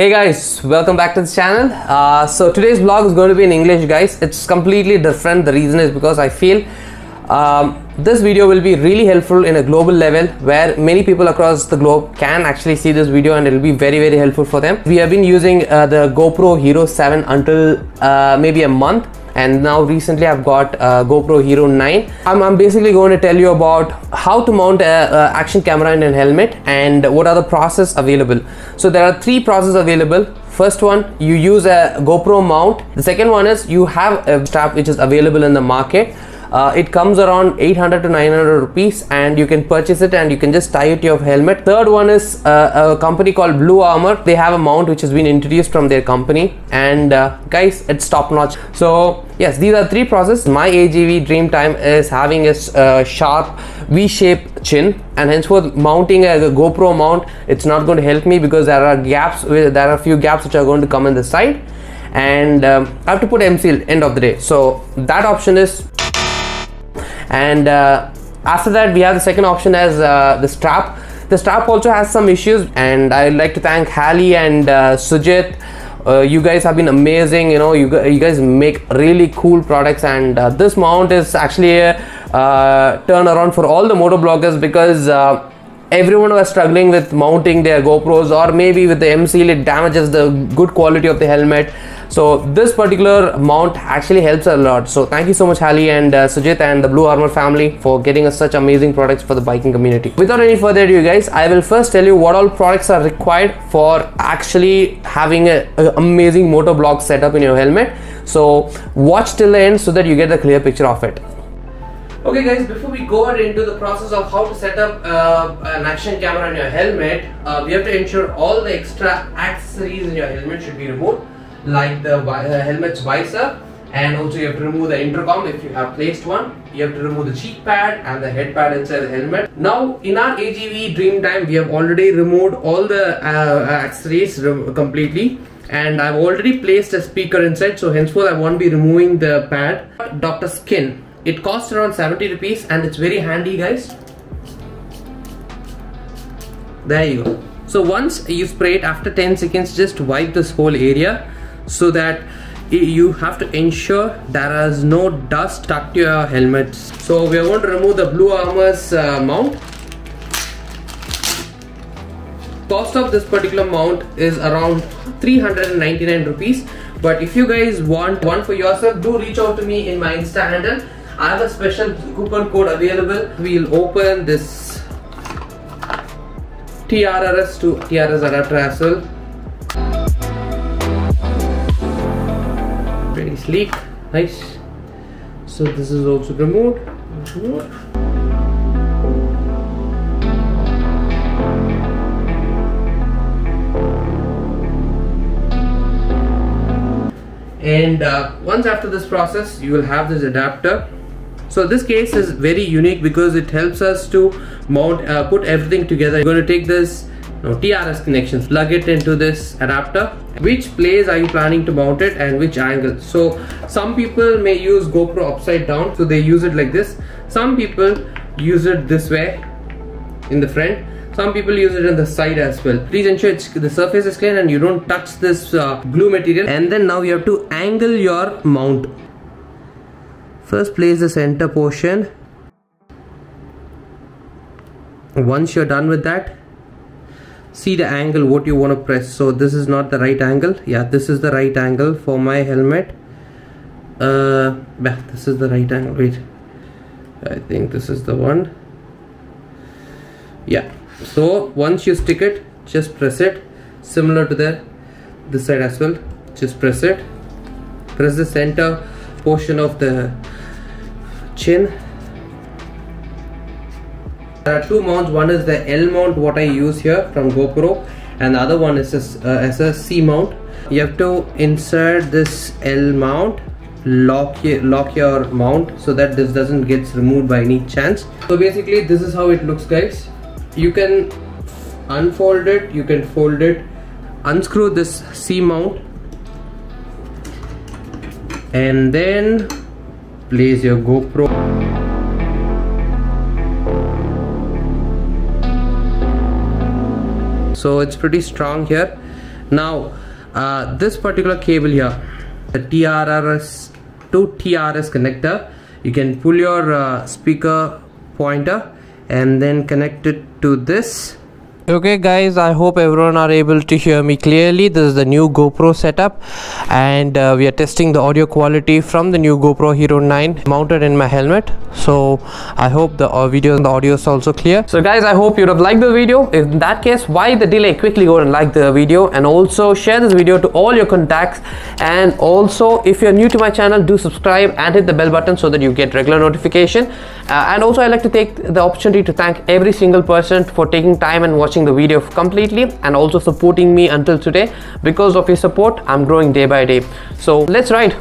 Hey guys, welcome back to the channel. Uh, so today's vlog is going to be in English, guys. It's completely different. The reason is because I feel um, this video will be really helpful in a global level where many people across the globe can actually see this video and it will be very very helpful for them. We have been using uh, the GoPro Hero 7 until uh, maybe a month and now recently I've got uh, GoPro Hero 9. I'm, I'm, basically going to tell you about how to mount action camera in a helmet and what are the process available. So there are three processes available. First one, you use a GoPro mount. The second one is you have a strap which is available in the market uh, it comes around 800 to 900 rupees and you can purchase it and you can just tie it to your helmet. Third one is uh, a company called BluArmor. They have a mount which has been introduced from their company and uh, guys it's top notch. So yes these are three processes. My agv dream time is having a uh, sharp v-shaped chin and henceforth mounting a gopro mount it's not going to help me because there are gaps there are a few gaps which are going to come in the side and um, I have to put M seal end of the day. So that option is and uh, after that we have the second option as uh, the strap. The strap also has some issues and i'd like to thank Hali and uh, sujit. Uh, you guys have been amazing you know you, you guys make really cool products and uh, this mount is actually a uh, turnaround for all the motovloggers because uh, everyone was struggling with mounting their GoPros or maybe with the M seal it damages the good quality of the helmet so this particular mount actually helps a lot. So thank you so much Hali and uh, Sujit and the BluArmor family for getting us such amazing products for the biking community. Without any further ado guys I will first tell you what all products are required for actually having a, a amazing motovlog setup in your helmet. So watch till the end so that you get a clear picture of it. Okay guys, before we go into the process of how to set up uh, an action camera in your helmet, uh, we have to ensure all the extra accessories in your helmet should be removed like the uh, helmet's visor and also you have to remove the intercom. If you have placed one you have to remove the cheek pad and the head pad inside the helmet. Now in our agv dream time we have already removed all the uh, accessories completely. And i've already placed a speaker inside so henceforth i won't be removing the pad. Dr skin it costs around 70 rupees and it's very handy guys. There you go. So once you spray it after 10 seconds just wipe this whole area so that you have to ensure there is no dust stuck to your helmet so we are going to remove the BluArmor's uh, mount cost of this particular mount is around 399 rupees but if you guys want one for yourself do reach out to me in my insta handle I have a special coupon code available. We'll open this TRRS to TRS adapter as well. Very sleek, nice. So this is also removed. removed. and uh, once after this process you will have this adapter so this case is very unique because it helps us to mount uh, put everything together you're going to take this no, TRS connections plug it into this adapter. Which place are you planning to mount it and which angle? So some people may use GoPro upside down so they use it like this. Some people use it this way in the front. Some people use it on the side as well. Please ensure the surface is clean and you don't touch this uh, glue material. And then now you have to angle your mount. First place the center portion. Once you're done with that see the angle what you want to press. So this is not the right angle. Yeah this is the right angle for my helmet. Uh yeah, this is the right angle. Wait. I think this is the one. Yeah. So once you stick it just press it. Similar to the this side as well. Just press it. Press the center portion of the chin there are two mounts. One is the L mount what I use here from GoPro and the other one is a, uh, as a C mount. You have to insert this L mount lock your, lock your mount so that this doesn't get removed by any chance. So basically this is how it looks guys. You can unfold it you can fold it. Unscrew this C mount. And then place your GoPro so it's pretty strong here. Now uh, this particular cable here the TRRS to TRS connector you can pull your uh, speaker pointer and then connect it to this okay guys i hope everyone are able to hear me clearly. This is the new gopro setup and uh, we are testing the audio quality from the new gopro hero 9 mounted in my helmet. So i hope the uh, video and the audio is also clear. So guys i hope you have liked the video. In that case why the delay? Quickly go and like the video and also share this video to all your contacts. And also if you're new to my channel do subscribe and hit the bell button so that you get regular notification. Uh, and also i like to take the opportunity to thank every single person for taking time and watching the video completely and also supporting me until today. Because of your support i'm growing day by day. So let's ride